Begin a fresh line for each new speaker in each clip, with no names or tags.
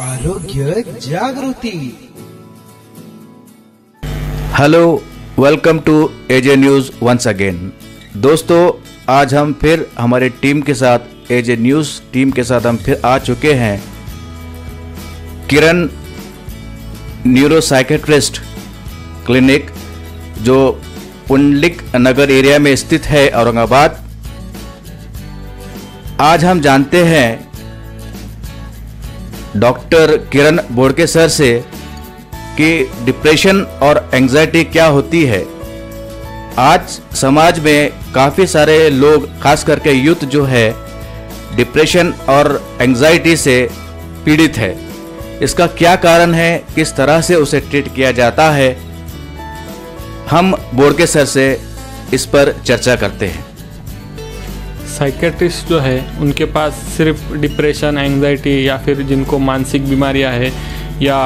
आरोग्य जागृति।
Hello welcome to AJ news once again दोस्तों, आज हम फिर हमारे टीम के साथ एजे न्यूज़ टीम के साथ हम फिर आ चुके हैं। किरण न्यूरोसाइकेट्रिस्ट क्लिनिक जो पुंडलिक नगर एरिया में स्थित है औरंगाबाद। आज हम जानते हैं डॉक्टर किरण बोड़के सर से कि डिप्रेशन और एंजाइटी क्या होती है। आज समाज में काफ़ी सारे लोग, खास करके यूथ जो है, डिप्रेशन और एंजाइटी से पीड़ित है। इसका क्या कारण है, किस तरह से उसे ट्रीट किया जाता है, हम बोड़के सर से इस पर चर्चा करते हैं।
साइकेट्रिस्ट जो है, उनके पास सिर्फ़ डिप्रेशन एंजाइटी या फिर जिनको मानसिक बीमारियाँ है या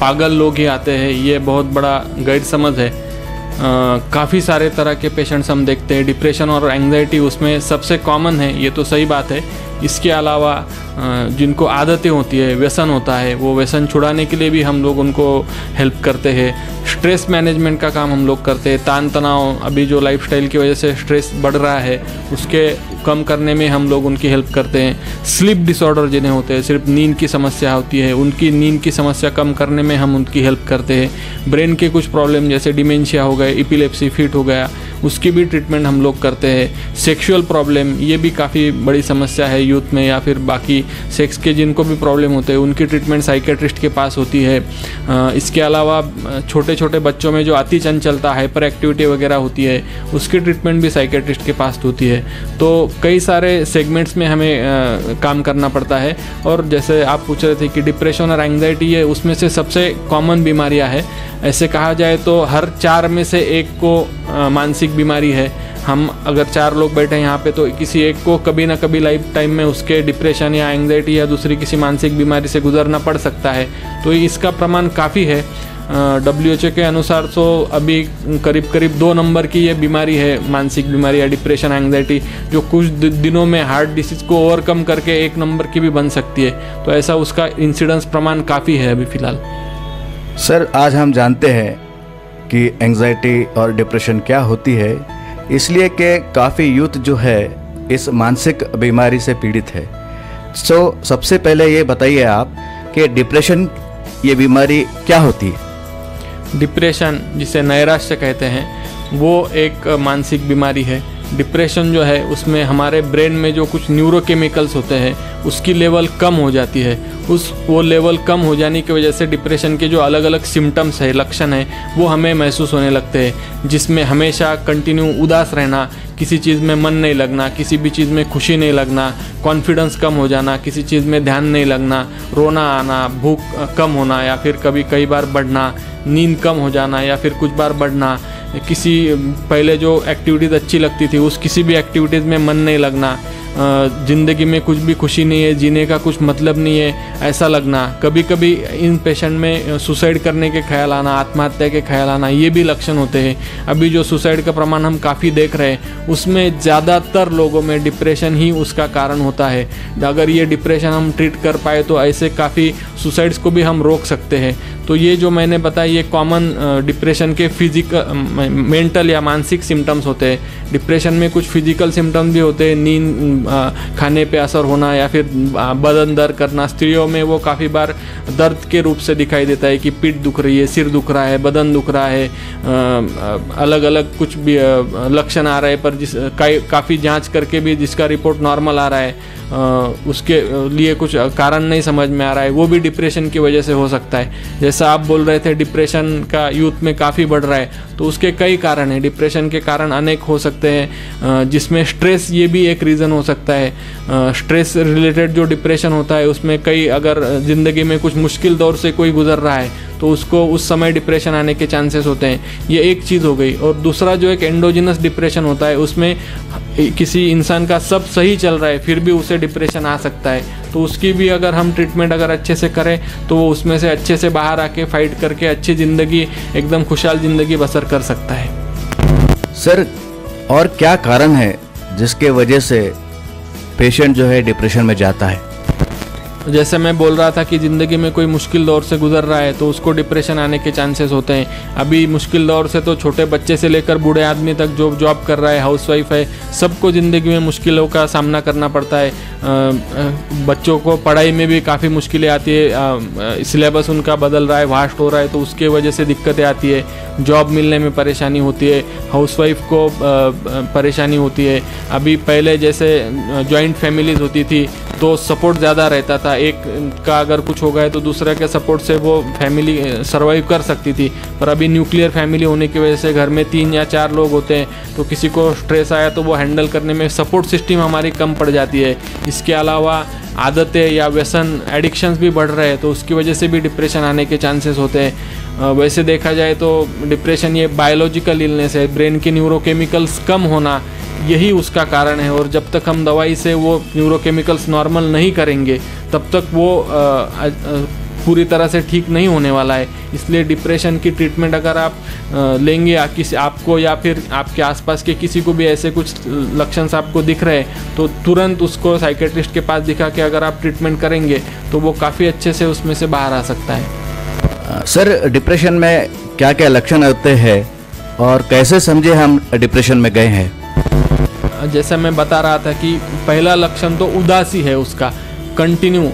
पागल लोग ही आते हैं, ये बहुत बड़ा गैर समझ है। काफ़ी सारे तरह के पेशेंट्स हम देखते हैं। डिप्रेशन और एंजाइटी उसमें सबसे कॉमन है, ये तो सही बात है। इसके अलावा जिनको आदतें होती है, व्यसन होता है, वो व्यसन छुड़ाने के लिए भी हम लोग उनको हेल्प करते हैं। स्ट्रेस मैनेजमेंट का काम हम लोग करते हैं। तान तनाव अभी जो लाइफ की वजह से स्ट्रेस बढ़ रहा है, उसके कम करने में हम लोग उनकी हेल्प करते हैं। स्लीप डिसऑर्डर जिन्हें होते हैं, सिर्फ़ नींद की समस्या होती है। उनकी नींद की समस्या कम करने में हम उनकी हेल्प करते हैं। ब्रेन के कुछ प्रॉब्लम जैसे डिमेंशिया हो गए इपिलेप्सी फिट हो गया उसकी भी ट्रीटमेंट हम लोग करते हैं। सेक्सुअल प्रॉब्लम ये भी काफ़ी बड़ी समस्या है यूथ में या फिर बाकी सेक्स के जिनको भी प्रॉब्लम होते हैं, उनकी ट्रीटमेंट साइकेट्रिस्ट के पास होती है। इसके अलावा छोटे छोटे बच्चों में जो अति चंचलता हाइपर एक्टिविटी वगैरह होती है, उसकी ट्रीटमेंट भी साइकेट्रिस्ट के पास होती है। तो कई सारे सेगमेंट्स में हमें काम करना पड़ता है। और जैसे आप पूछ रहे थे कि डिप्रेशन और एंगजाइटी है उसमें से सबसे कॉमन बीमारियाँ है। ऐसे कहा जाए तो हर चार में से एक को मानसिक बीमारी है। हम अगर चार लोग बैठे हैं यहाँ पे तो किसी एक को कभी ना कभी लाइफ टाइम में उसके डिप्रेशन या एंगजाइटी या दूसरी किसी मानसिक बीमारी से गुजरना पड़ सकता है। तो इसका प्रमाण काफ़ी है। डब्ल्यू एच ओ के अनुसार तो अभी करीब करीब दो नंबर की ये बीमारी है, मानसिक बीमारी या डिप्रेशन, एंगजाइटी, जो कुछ दिनों में हार्ट डिसीज को ओवरकम करके एक नंबर की भी बन सकती है। तो ऐसा उसका इंसिडेंस प्रमाण काफ़ी है अभी फ़िलहाल।
सर आज हम जानते हैं कि एंजाइटी और डिप्रेशन क्या होती है इसलिए कि काफ़ी यूथ जो है इस मानसिक बीमारी से पीड़ित है। सो so, सबसे पहले ये बताइए आप कि डिप्रेशन ये बीमारी क्या होती है?
डिप्रेशन जिसे नैराश्य कहते हैं वो एक मानसिक बीमारी है। डिप्रेशन जो है, उसमें हमारे ब्रेन में जो कुछ न्यूरोकेमिकल्स होते हैं, उसकी लेवल कम हो जाती है। उस, वो लेवल कम हो जाने की वजह से डिप्रेशन के जो अलग अलग सिम्टम्स है, लक्षण है, वो हमें महसूस होने लगते हैं, जिसमें हमेशा कंटिन्यू उदास रहना, किसी चीज़ में मन नहीं लगना, किसी भी चीज़ में खुशी नहीं लगना कॉन्फिडेंस कम हो जाना, किसी चीज़ में ध्यान नहीं लगना, रोना आना, भूख कम होना, या फिर कभी कई बार बढ़ना, नींद कम हो जाना, या फिर कुछ बार बढ़ना किसी पहले जो एक्टिविटीज़ अच्छी लगती थी, उस किसी भी एक्टिविटीज़ में मन नहीं लगना। ज़िंदगी में कुछ भी खुशी नहीं है, जीने का कुछ मतलब नहीं है, ऐसा लगना। कभी कभी इन पेशेंट में सुसाइड करने के ख्याल आना, आत्महत्या के ख्याल आना, ये भी लक्षण होते हैं। अभी जो सुसाइड का प्रमाण हम काफ़ी देख रहे हैं, उसमें ज़्यादातर लोगों में डिप्रेशन ही उसका कारण होता है। अगर ये डिप्रेशन हम ट्रीट कर पाए तो ऐसे काफ़ी सुसाइड्स को भी हम रोक सकते हैं। तो ये जो मैंने बताया, ये कॉमन डिप्रेशन के फ़िज़िकल मेंटल या मानसिक सिम्टम्स होते हैं। डिप्रेशन में कुछ फ़िज़िकल सिम्टम्स भी होते हैं। नींद खाने पे असर होना या फिर बदन दर्द करना। स्त्रियों में वो काफ़ी बार दर्द के रूप से दिखाई देता है कि पीठ दुख रही है, सिर दुख रहा है, बदन दुख रहा है अलग अलग कुछ भी लक्षण आ रहे हैं, पर जिस काफ़ी जाँच करके भी जिसका रिपोर्ट नॉर्मल आ रहा है। उसके लिए कुछ कारण नहीं समझ में आ रहा है। वो भी डिप्रेशन की वजह से हो सकता है। जैसा आप बोल रहे थे डिप्रेशन का यूथ में काफ़ी बढ़ रहा है तो उसके कई कारण हैं। डिप्रेशन के कारण अनेक हो सकते हैं जिसमें स्ट्रेस ये भी एक रीज़न हो सकता है। स्ट्रेस रिलेटेड जो डिप्रेशन होता है, उसमें कई अगर ज़िंदगी में कुछ मुश्किल दौर से कोई गुजर रहा है तो उसको उस समय डिप्रेशन आने के चांसेस होते हैं। ये एक चीज़ हो गई। और दूसरा जो एक एंडोजिनस डिप्रेशन होता है, उसमें किसी इंसान का सब सही चल रहा है, फिर भी उसे डिप्रेशन आ सकता है। तो उसकी भी अगर हम ट्रीटमेंट अगर अच्छे से करें तो वो उसमें से अच्छे से बाहर आके फाइट करके अच्छी ज़िंदगी, एकदम खुशहाल ज़िंदगी बसर कर सकता है।
सर, और क्या कारण है जिसके वजह से पेशेंट जो है डिप्रेशन में जाता है?
जैसे मैं बोल रहा था कि ज़िंदगी में कोई मुश्किल दौर से गुजर रहा है तो उसको डिप्रेशन आने के चांसेस होते हैं। अभी मुश्किल दौर से तो छोटे बच्चे से लेकर बूढ़े आदमी तक जो जॉब कर रहा है हाउसवाइफ है, सबको ज़िंदगी में मुश्किलों का सामना करना पड़ता है। बच्चों को पढ़ाई में भी काफ़ी मुश्किलें आती है। सिलेबस उनका बदल रहा है वास्ट हो रहा है तो उसके वजह से दिक्कतें आती है। जॉब मिलने में परेशानी होती है हाउसवाइफ को परेशानी होती है। अभी पहले जैसे जॉइंट फैमिलीज़ होती थी तो सपोर्ट ज़्यादा रहता था। एक का अगर कुछ हो गया तो दूसरे के सपोर्ट से वो फैमिली सरवाइव कर सकती थी। पर अभी न्यूक्लियर फैमिली होने की वजह से घर में तीन या चार लोग होते हैं तो किसी को स्ट्रेस आया तो वो हैंडल करने में सपोर्ट सिस्टम हमारी कम पड़ जाती है। इसके अलावा आदतें या व्यसन एडिक्शंस भी बढ़ रहे हैं तो उसकी वजह से भी डिप्रेशन आने के चांसेस होते हैं। वैसे देखा जाए तो डिप्रेशन ये बायोलॉजिकल इलनेस है। ब्रेन के न्यूरोकेमिकल्स कम होना यही उसका कारण है और जब तक हम दवाई से वो न्यूरोकेमिकल्स नॉर्मल नहीं करेंगे तब तक वो आ, आ, पूरी तरह से ठीक नहीं होने वाला है। इसलिए डिप्रेशन की ट्रीटमेंट अगर आप लेंगे या किसी आपको या फिर आपके आसपास के किसी को भी ऐसे कुछ लक्षण आपको दिख रहे हैं तो तुरंत उसको साइकेट्रिस्ट के पास दिखा के अगर आप ट्रीटमेंट करेंगे तो वो काफ़ी अच्छे से उसमें से बाहर आ सकता है।
सर डिप्रेशन में क्या क्या लक्षण होते हैं और कैसे समझे हम डिप्रेशन में गए हैं?
जैसा मैं बता रहा था कि पहला लक्षण तो उदासी है उसका। कंटिन्यू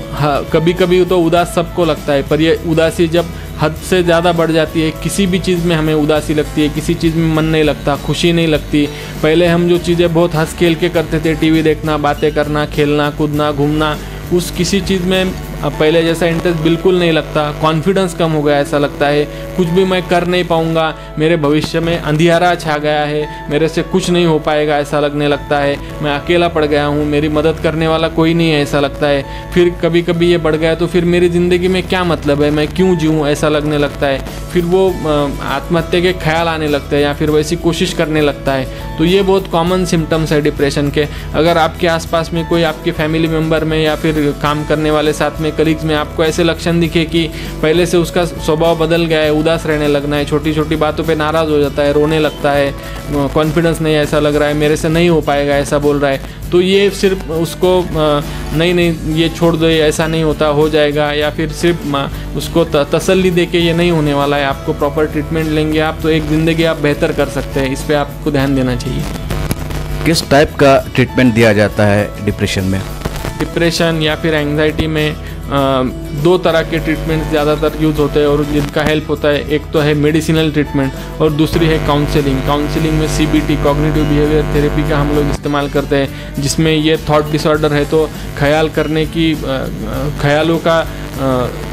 कभी कभी तो उदास सबको लगता है, पर ये उदासी जब हद से ज़्यादा बढ़ जाती है, किसी भी चीज़ में हमें उदासी लगती है, किसी चीज़ में मन नहीं लगता, खुशी नहीं लगती। पहले हम जो चीज़ें बहुत हंस खेल के करते थे, टीवी देखना, बातें करना, खेलना, कूदना, घूमना, उस किसी चीज़ में अब पहले जैसा इंटरेस्ट बिल्कुल नहीं लगता कॉन्फिडेंस कम हो गया, ऐसा लगता है, कुछ भी मैं कर नहीं पाऊँगा, मेरे भविष्य में अंधियारा छा गया है, मेरे से कुछ नहीं हो पाएगा, ऐसा लगने लगता है, मैं अकेला पड़ गया हूँ, मेरी मदद करने वाला कोई नहीं है, ऐसा लगता है। फिर कभी कभी ये बढ़ गया तो फिर मेरी ज़िंदगी में क्या मतलब है, मैं क्यों जीऊँ, ऐसा लगने लगता है। फिर वो आत्महत्या के ख्याल आने लगते हैं या फिर वैसी कोशिश करने लगता है। तो ये बहुत कॉमन सिम्टम्स है डिप्रेशन के। अगर आपके आसपास में कोई आपके फैमिली मेंबर में या फिर काम करने वाले साथ में कलीग्स में आपको ऐसे लक्षण दिखे कि पहले से उसका स्वभाव बदल गया है उदास रहने लगना है छोटी छोटी बातों पे नाराज़ हो जाता है रोने लगता है कॉन्फिडेंस नहीं ऐसा लग रहा है मेरे से नहीं हो पाएगा ऐसा बोल रहा है। तो ये सिर्फ़ उसको नहीं नहीं ये छोड़ दो ये ऐसा नहीं होता हो जाएगा या फिर सिर्फ़ उसको तसल्ली दे के ये नहीं होने वाला है आपको प्रॉपर ट्रीटमेंट लेंगे आप तो एक ज़िंदगी आप बेहतर कर सकते हैं इस पर आपको ध्यान देना चाहिए।
किस टाइप का ट्रीटमेंट दिया जाता है डिप्रेशन में?
डिप्रेशन या फिर एंग्जाइटी में दो तरह के ट्रीटमेंट ज़्यादातर यूज़ होते हैं और जिनका हेल्प होता है। एक तो है मेडिसिनल ट्रीटमेंट और दूसरी है काउंसलिंग काउंसलिंग में C B T cognitive behaviour therapy का हम लोग इस्तेमाल करते हैं, जिसमें ये थॉट डिसऑर्डर है तो ख्याल करने की ख्यालों का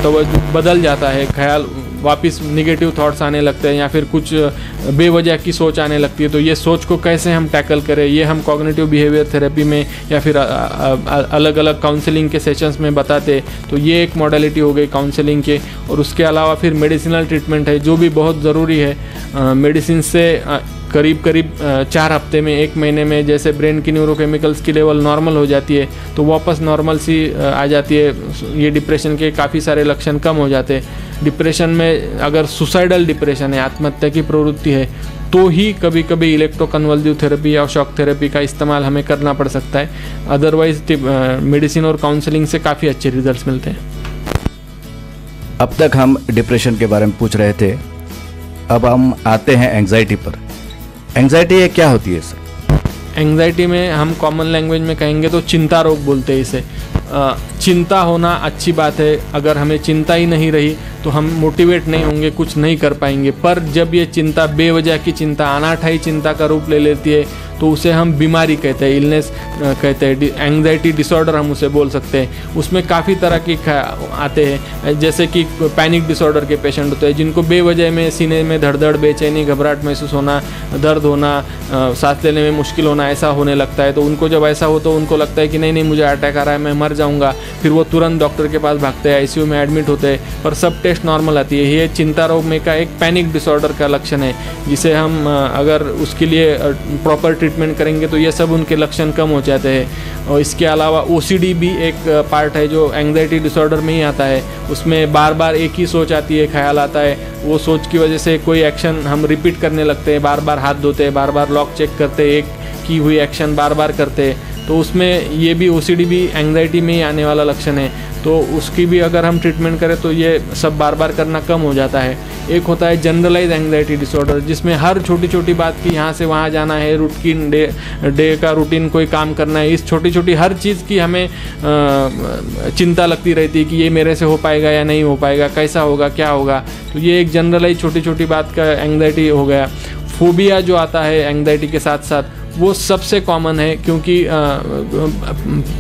तो बदल जाता है। ख्याल वापस निगेटिव थाट्स आने लगते हैं या फिर कुछ बेवजह की सोच आने लगती है तो ये सोच को कैसे हम टैकल करें? ये हम कॉग्नेटिव बिहेवियर थेरेपी में या फिर अलग अलग काउंसलिंग के सेशंस में बताते तो ये एक मॉडलिटी हो गई काउंसलिंग के। और उसके अलावा फिर मेडिसिनल ट्रीटमेंट है, जो भी बहुत ज़रूरी है। मेडिसिन से करीब करीब चार हफ़्ते में, एक महीने में जैसे ब्रेन की न्यूरोकेमिकल्स की लेवल नॉर्मल हो जाती है तो वापस नॉर्मल सी आ जाती है। ये डिप्रेशन के काफ़ी सारे लक्षण कम हो जाते हैं। डिप्रेशन में अगर सुसाइडल डिप्रेशन है, आत्महत्या की प्रवृत्ति है तो ही कभी कभी इलेक्ट्रोकन्वल्सिव थेरेपी या शॉक थेरेपी का इस्तेमाल हमें करना पड़ सकता है। अदरवाइज़ मेडिसिन और काउंसलिंग से काफ़ी अच्छे रिज़ल्ट मिलते हैं।
अब तक हम डिप्रेशन के बारे में पूछ रहे थे। अब हम आते हैं एंग्जाइटी पर। एंग्जाइटी क्या होती है सर
एंग्जाइटी में हम कॉमन लैंग्वेज में कहेंगे तो चिंता रोग बोलते हैं इसे। चिंता होना अच्छी बात है, अगर हमें चिंता ही नहीं रही तो हम मोटिवेट नहीं होंगे, कुछ नहीं कर पाएँगे। पर जब ये चिंता, बेवजह की चिंता, अनाठाई चिंता का रूप ले लेती है तो उसे हम बीमारी कहते हैं इलनेस कहते हैं एंग्जाइटी डिसऑर्डर हम उसे बोल सकते हैं। उसमें काफ़ी तरह की आते हैं जैसे कि पैनिक डिसऑर्डर के पेशेंट होते हैं, जिनको बेवजह में सीने में धड़धड़, बेचैनी, घबराहट महसूस होना, दर्द होना सांस लेने में मुश्किल होना, ऐसा होने लगता है। तो उनको जब ऐसा हो तो उनको लगता है कि नहीं नहीं, मुझे अटैक आ रहा है, मैं मर जाऊँगा। फिर वो तुरंत डॉक्टर के पास भागते हैं आईसीयू में एडमिट होते हैं पर सब टेस्ट नॉर्मल आती है। ये चिंता रोग में का एक पैनिक डिसऑर्डर का लक्षण है, जिसे हम अगर उसके लिए प्रॉपर ट्रीटमेंट करेंगे तो ये सब उनके लक्षण कम हो जाते हैं। और इसके अलावा ओसीडी भी एक पार्ट है जो एंग्जाइटी डिसऑर्डर में ही आता है। उसमें बार बार एक ही सोच आती है, ख्याल आता है। वो सोच की वजह से कोई एक्शन हम रिपीट करने लगते हैं बार बार हाथ धोते हैं बार बार लॉक चेक करते एक की हुई एक्शन बार बार करते तो उसमें ये भी ओसीडी भी एंग्जाइटी में ही आने वाला लक्षण है। तो उसकी भी अगर हम ट्रीटमेंट करें तो ये सब बार बार करना कम हो जाता है। एक होता है जनरलाइज एंग्जाइटी डिसऑर्डर जिसमें हर छोटी छोटी बात की यहाँ से वहाँ जाना है रूटीन डे डे का रूटीन कोई काम करना है इस छोटी छोटी हर चीज़ की हमें आ, चिंता लगती रहती है कि ये मेरे से हो पाएगा या नहीं हो पाएगा कैसा होगा क्या होगा। तो ये एक जनरलाइज छोटी छोटी बात का एंग्जाइटी हो गया। फोबिया जो आता है एंगजाइटी के साथ साथ वो सबसे कॉमन है क्योंकि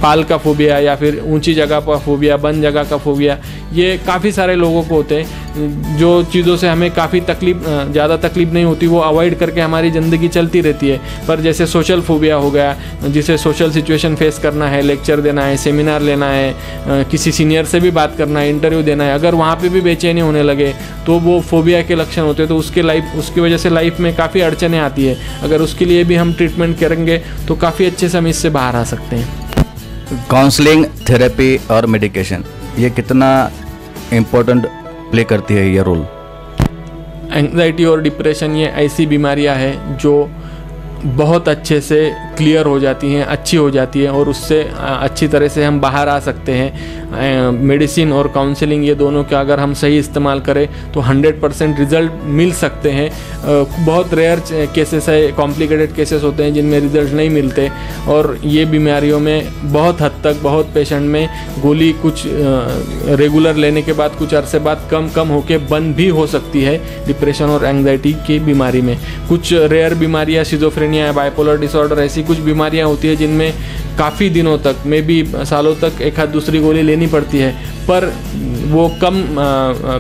पाल का फोबिया या फिर ऊँची जगह पर फोबिया बंद जगह का फोबिया ये काफ़ी सारे लोगों को होते हैं। जो चीज़ों से हमें काफ़ी तकलीफ़ ज़्यादा तकलीफ़ नहीं होती, वो अवॉइड करके हमारी ज़िंदगी चलती रहती है। पर जैसे सोशल फोबिया हो गया, जिसे सोशल सिचुएशन फेस करना है लेक्चर देना है सेमिनार लेना है किसी सीनियर से भी बात करना है इंटरव्यू देना है, अगर वहाँ पर भी बेचैनी होने लगे तो वो फोबिया के लक्षण होते हैं। तो उसके लाइफ उसकी वजह से लाइफ में काफ़ी अड़चने आती है। अगर उसके लिए भी हम ट्रीटमेंट करेंगे तो काफ़ी अच्छे से हम इससे बाहर आ सकते हैं।
काउंसलिंग थेरेपी और मेडिकेशन ये कितना इम्पोर्टेंट प्ले करती है ये रोल
एंग्जाइटी और डिप्रेशन ये ऐसी बीमारियाँ हैं जो बहुत अच्छे से क्लियर हो जाती हैं, अच्छी हो जाती है और उससे अच्छी तरह से हम बाहर आ सकते हैं। मेडिसिन और काउंसलिंग ये दोनों का अगर हम सही इस्तेमाल करें तो 100 परसेंट रिज़ल्ट मिल सकते हैं। बहुत रेयर केसेस है कॉम्प्लिकेटेड केसेस होते हैं जिनमें रिज़ल्ट नहीं मिलते। और ये बीमारियों में बहुत हद तक, बहुत पेशेंट में गोली कुछ रेगुलर लेने के बाद कुछ अरसे बाद कम कम होके बंद भी हो सकती है डिप्रेशन और एंगजाइटी की बीमारी में। कुछ रेयर बीमारियाँ सिजोफ्रेनिया बाइपोलर डिसऑर्डर ऐसी कुछ बीमारियाँ होती है जिनमें काफ़ी दिनों तक मे बी सालों तक एक हाथ दूसरी गोली लेनी पड़ती है, पर वो कम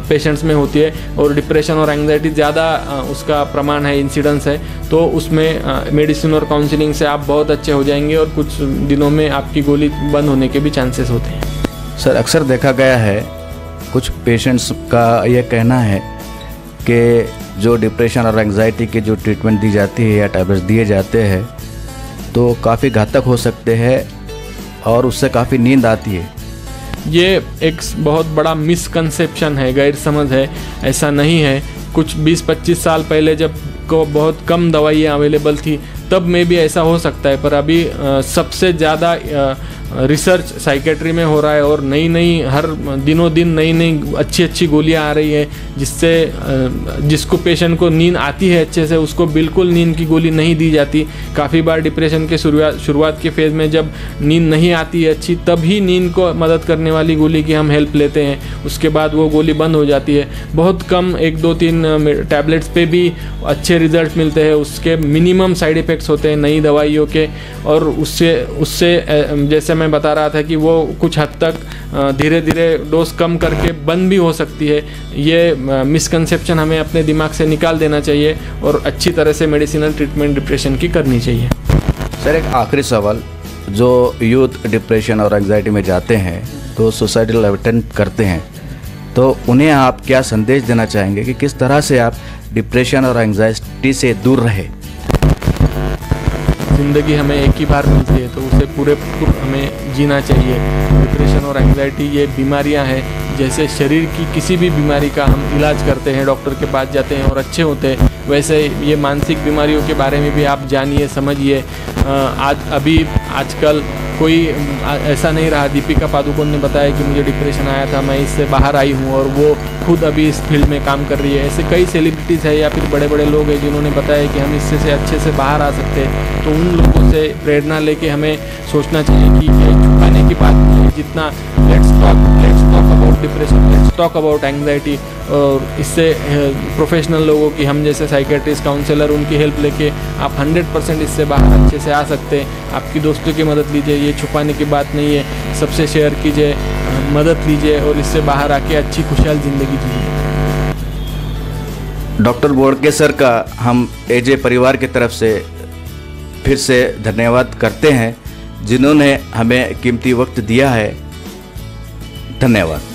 पेशेंट्स में होती है और डिप्रेशन और एंग्जाइटी ज़्यादा उसका प्रमाण है इंसिडेंस है तो उसमें मेडिसिन और काउंसलिंग से आप बहुत अच्छे हो जाएँगे और कुछ दिनों में आपकी गोली बंद होने के भी चांसेस होते हैं।
सर, अक्सर देखा गया है, कुछ पेशेंट्स का यह कहना है कि जो डिप्रेशन और एंग्जाइटी के जो ट्रीटमेंट दी जाती है या टैबलेट्स दिए जाते हैं तो काफ़ी घातक हो सकते हैं और उससे काफ़ी नींद आती है।
ये एक बहुत बड़ा मिसकंसेप्शन है गैर समझ है, ऐसा नहीं है। कुछ 20-25 साल पहले जब को बहुत कम दवाइयाँ अवेलेबल थी तब में भी ऐसा हो सकता है, पर अभी सबसे ज़्यादा रिसर्च साइकेट्री में हो रहा है और नई नई हर दिनों दिन नई नई अच्छी अच्छी गोलियाँ आ रही है, जिससे जिसको पेशेंट को नींद आती है अच्छे से, उसको बिल्कुल नींद की गोली नहीं दी जाती। काफ़ी बार डिप्रेशन के शुरुआत शुरुआत के फ़ेज़ में जब नींद नहीं आती है अच्छी, तब ही नींद को मदद करने वाली गोली की हम हेल्प लेते हैं। उसके बाद वो गोली बंद हो जाती है। बहुत कम एक दो तीन टैबलेट्स पर भी अच्छे रिज़ल्ट मिलते हैं। उसके मिनिमम साइड इफ़ेक्ट्स होते हैं नई दवाइयों के, और उससे उससे जैसे मैं बता रहा था कि वो कुछ हद तक धीरे धीरे डोज कम करके बंद भी हो सकती है। ये मिसकंसेप्शन हमें अपने दिमाग से निकाल देना चाहिए और अच्छी तरह से मेडिसिनल ट्रीटमेंट डिप्रेशन की करनी चाहिए।
सर, एक आखिरी सवाल। जो यूथ डिप्रेशन और एंग्जाइटी में जाते हैं तो सुसाइडल अटेंड करते हैं तो उन्हें आप क्या संदेश देना चाहेंगे कि किस तरह से आप डिप्रेशन और एंग्जाइटी से दूर रहे?
ज़िंदगी हमें एक ही बार मिलती है तो उसे पूरे हमें जीना चाहिए। डिप्रेशन और एंगजाइटी ये बीमारियाँ हैं। जैसे शरीर की किसी भी बीमारी का हम इलाज करते हैं डॉक्टर के पास जाते हैं और अच्छे होते हैं, वैसे ये मानसिक बीमारियों के बारे में भी आप जानिए, समझिए। आज, अभी आजकल कोई ऐसा नहीं रहा। दीपिका पादुकोण ने बताया कि मुझे डिप्रेशन आया था, मैं इससे बाहर आई हूँ और वो खुद अभी इस फ़ील्ड में काम कर रही है। ऐसे कई सेलिब्रिटीज़ है या फिर बड़े बड़े लोग हैं जिन्होंने बताया कि हम इससे से अच्छे से बाहर आ सकते हैं। तो उन लोगों से प्रेरणा लेके हमें सोचना चाहिए कि छुपाने की बात नहीं है। जितना let's talk let's talk about depression let's talk about anxiety और इससे प्रोफेशनल लोगों की, हम जैसे साइकेट्रिस्ट काउंसलर उनकी हेल्प लेके आप 100 परसेंट इससे बाहर अच्छे से आ सकते हैं। आपकी दोस्तों की मदद लीजिए, ये छुपाने की बात नहीं है। सबसे शेयर कीजिए मदद लीजिए और इससे बाहर आके अच्छी, खुशहाल ज़िंदगी जिए।
डॉक्टर बोड़के सर का हम एजे परिवार की तरफ़ से फिर से धन्यवाद करते हैं, जिन्होंने हमें कीमती वक्त दिया है। धन्यवाद।